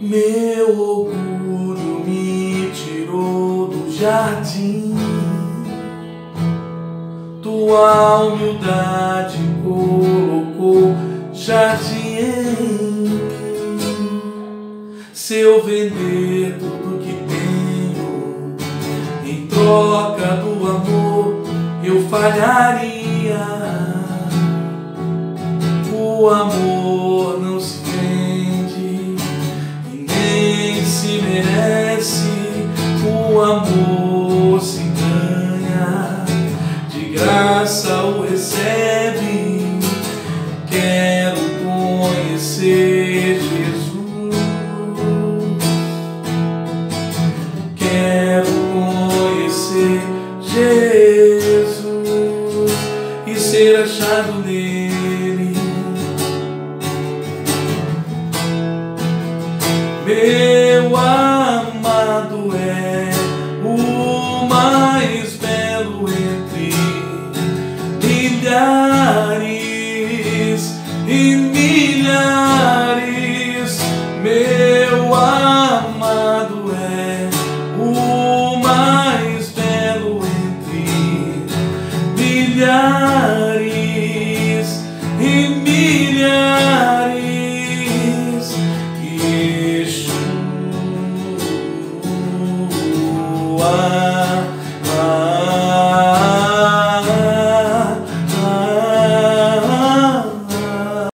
Meu orgulho me tirou do jardim. Tua humildade colocou jardim em mim. Se eu vender tudo que tenho em troca do amor, eu falharia. Se merece. O amor se ganha, de graça o recebe. Quero conhecer Jesus. Quero conhecer Jesus e ser achado nele. Meu amado é o mais belo entre milhares e milhares. Meu amado é o mais belo entre milhares e milhares. one.